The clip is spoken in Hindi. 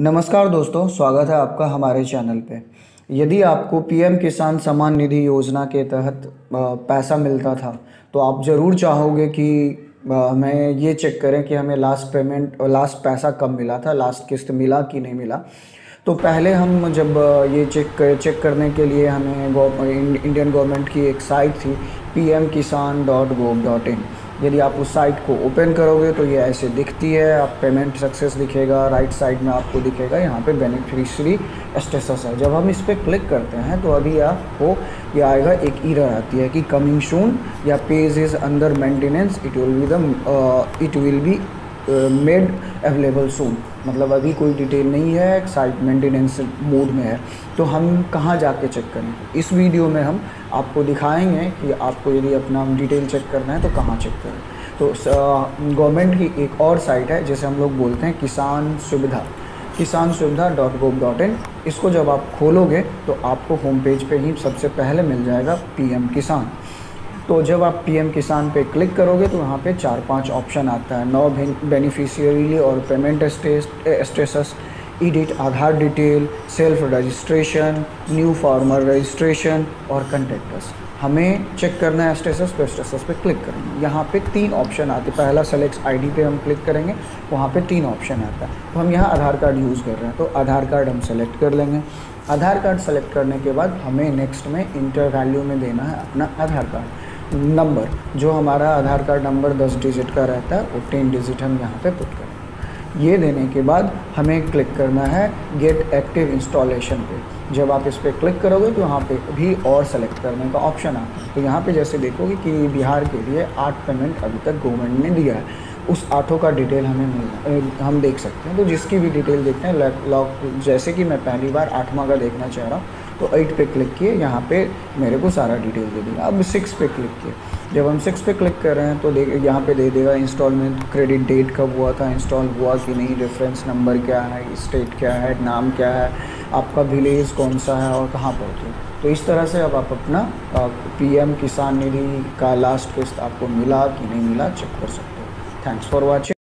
नमस्कार दोस्तों स्वागत है आपका हमारे चैनल पे। यदि आपको पीएम किसान सम्मान निधि योजना के तहत पैसा मिलता था तो आप ज़रूर चाहोगे कि हमें ये चेक करें कि हमें लास्ट पेमेंट लास्ट पैसा कब मिला था लास्ट किस्त मिला कि नहीं मिला। तो पहले हम जब ये चेक कर, चेक करने के लिए हमें इंडियन गवर्नमेंट की एक साइट थी P M Kisan dot gov dot in यदि आप उस साइट को ओपन करोगे तो ये ऐसे दिखती है, आप पेमेंट सक्सेस दिखेगा राइट साइड में आपको दिखेगा, यहाँ पे बेनिफिशरी स्टेटस है। जब हम इस पर क्लिक करते हैं तो अभी आपको ये आएगा, एक ईरर आती है कि कमिंग सून या page is under maintenance it will be the it will be made available soon मतलब अभी कोई डिटेल नहीं है साइट मेंटेनेंस मोड में है। तो हम कहाँ जाके चेक करें? इस वीडियो में हम आपको दिखाएँगे कि आपको यदि अपना डिटेल चेक करना है तो कहाँ चेक करें। तो गवर्नमेंट की एक और साइट है, जिसे हम लोग बोलते हैं किसान सुविधा। किसान सुविधा डॉट गोव डॉट इन इसको जब आप खोलोगे तो आपको होम पेज पे ही सबसे पहले मिल जाएगा पीएम किसान। तो जब आप पीएम किसान पे क्लिक करोगे तो वहाँ पे चार पाँच ऑप्शन आता है। नौ बेनिफिशियरी और payment status edit Aadhaar detail, self registration, new farmer registration और कंटेक्टस हमें चेक करना है स्टेटस तो स्टेटस पे क्लिक करेंगे। यहाँ पे तीन ऑप्शन आते हैं। पहला सेलेक्ट आईडी पे हम क्लिक करेंगे, वहाँ पे तीन ऑप्शन आता है। तो हम यहाँ आधार कार्ड यूज़ कर रहे हैं। तो आधार कार्ड हम सेलेक्ट कर लेंगे। आधार कार्ड सेलेक्ट करने के बाद हमें नेक्स्ट में इंटर वैल्यू में देना है अपना आधार कार्ड नंबर जो हमारा आधार कार्ड नंबर 10 डिजिट का रहता है, वो टेन डिजिट हम यहाँ पे पुट करेंगे। ये देने के बाद हमें क्लिक करना है गेट एक्टिव इंस्टॉलेशन पे। जब आप इस पर क्लिक करोगे तो यहाँ पे भी और सेलेक्ट करने का ऑप्शन है। तो यहाँ पे जैसे देखोगे कि बिहार के लिए आठ पेमेंट अभी तक गवर्नमेंट ने दिया है। उस आठों का डिटेल हमें मिल हम देख सकते हैं। तो जिसकी भी डिटेल देखते हैं लॉक जैसे कि मैं पहली बार आठवां का देखना चाह रहा हूँ तो एट पे क्लिक किए, यहाँ पे मेरे को सारा डिटेल दे देगा अब सिक्स पे क्लिक किए। जब हम सिक्स पे क्लिक कर रहे हैं तो देख, यहाँ पे दे देगा इंस्टॉलमेंट क्रेडिट डेट कब हुआ था इंस्टॉल हुआ कि नहीं रेफरेंस नंबर क्या है स्टेट क्या है, नाम क्या है, आपका विलेज कौन सा है और कहाँ पर होती तो इस तरह से अब आप अपना पीएम किसान निधि का लास्ट किस्त आपको मिला कि नहीं मिला चेक कर सकते हो। Thanks for watching